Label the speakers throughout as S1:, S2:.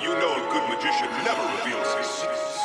S1: You know a good magician never reveals his secrets.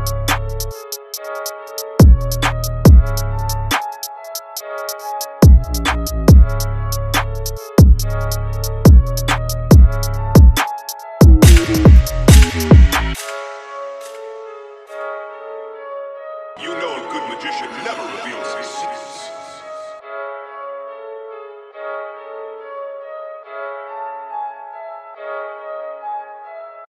S1: You know a good magician never reveals his secrets.